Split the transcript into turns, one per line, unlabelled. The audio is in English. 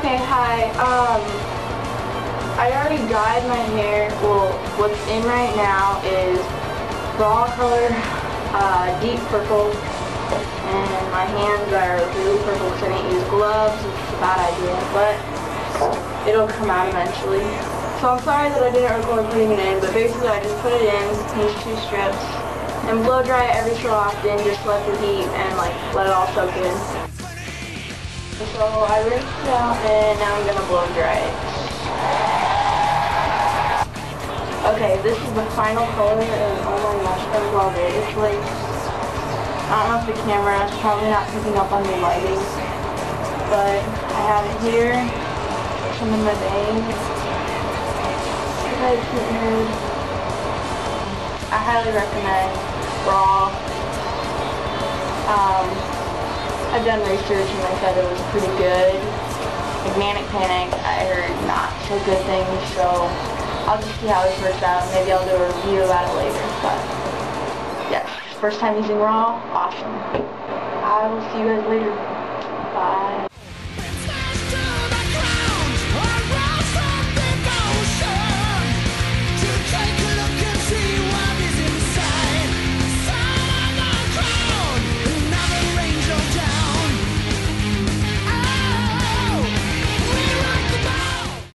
Okay, hi. Um, I already dyed my hair. Well, what's in right now is raw color, uh, deep purple, and my hands are really purple because I didn't use gloves, which is a bad idea, but it'll come out eventually. So I'm sorry that I didn't record putting it in, but basically I just put it in, these two strips, and blow dry it every so often, just let the heat and like let it all soak in. So I rinsed it out and now I'm gonna blow dry it. Okay, this is the final color and oh my gosh, I love it. It's like, I don't know if the camera is probably not picking up on the lighting, but I have it here, some in my veins. I highly recommend Raw. Um, I've done research and they said it was pretty good. Like Manic Panic, I heard not so good things, so I'll just see how this works out. Maybe I'll do a review about it later, but yeah, first time using Raw, awesome. I will see you guys later.